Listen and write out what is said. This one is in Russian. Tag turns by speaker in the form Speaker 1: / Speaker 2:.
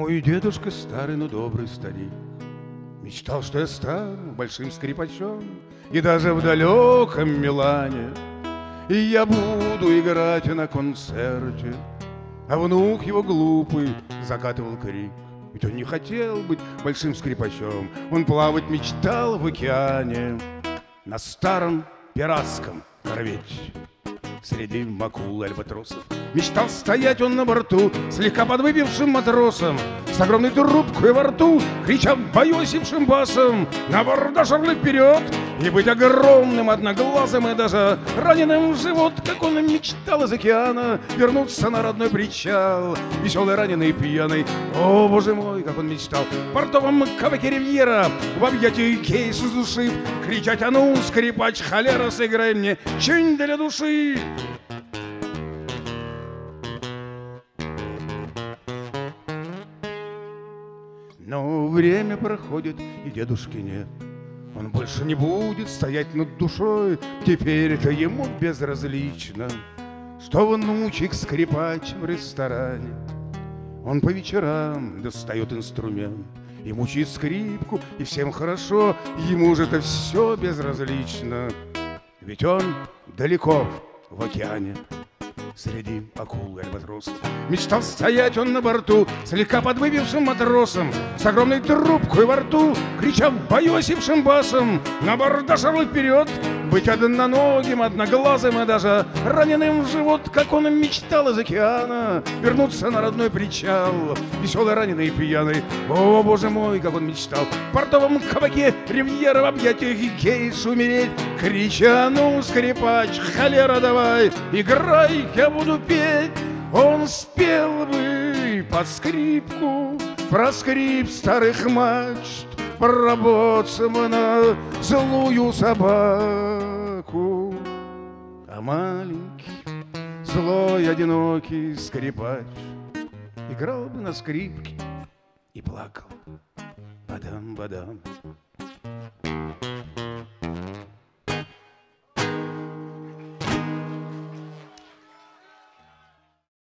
Speaker 1: Мой дедушка старый, но добрый старик. Мечтал, что я стану большим скрипачом И даже в далеком Милане. И я буду играть на концерте. А внук его глупый закатывал крик. Ведь он не хотел быть большим скрипачом. Он плавать мечтал в океане. На старом пиратском корвете Среди макул альбатросов. Мечтал стоять он на борту Слегка подвыпившим матросом. С огромной трубкой во рту Крича боесившим басом. На бордашарлы вперед И быть огромным, одноглазым И даже раненым в живот Как он мечтал из океана Вернуться на родной причал Веселый, раненый, пьяный. О, боже мой, как он мечтал! В портовом кабаке Ривьера В объятии кейс души Кричать, а ну, скрипач, холера, сыграй мне Чень для души! Но время проходит, и дедушки нет. Он больше не будет стоять над душой, Теперь это ему безразлично, Что внучек-скрипач в ресторане. Он по вечерам достает инструмент И мучит скрипку, и всем хорошо, Ему же это все безразлично. Ведь он далеко в океане среди акул и альбатросов. Мечтал стоять он на борту, слегка подвыбившим матросом, с огромной трубкой во рту, крича боесившим басом, на бордашарлы вперед, быть одноногим, одноглазым и даже раненым в живот, как он мечтал из океана, вернуться на родной причал, веселый, раненый и пьяный. О, боже мой, как он мечтал, в портовом кабаке ривьера в объятиях кейс умереть, крича, ну, скрипач, холера давай, играй, я буду петь, он спел бы под скрипку про скрип старых мачт, про боцмана злую собаку. А маленький, злой, одинокий скрипач играл бы на скрипке и плакал. Бадам-бадам,